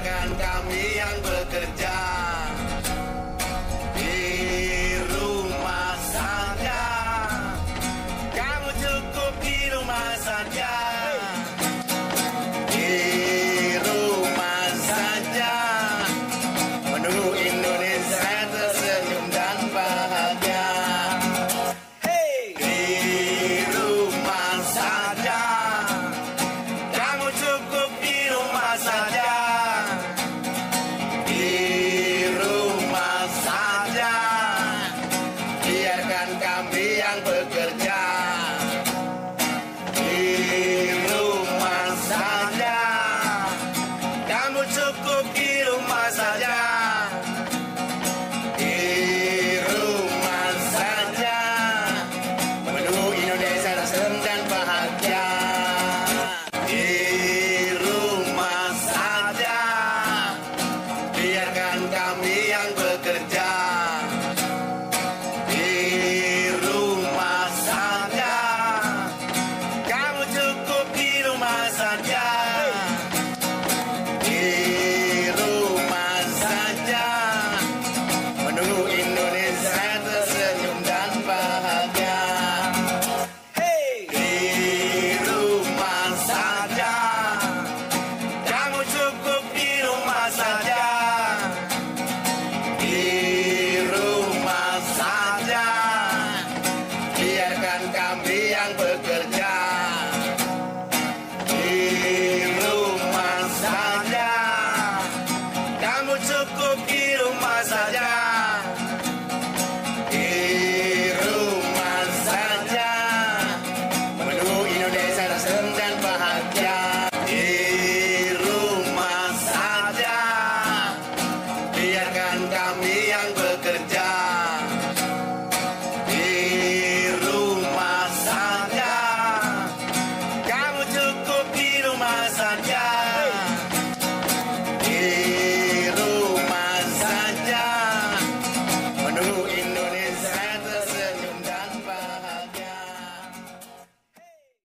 gandang yang ber bekerja. Yeah. biarkan kami yang bekerja.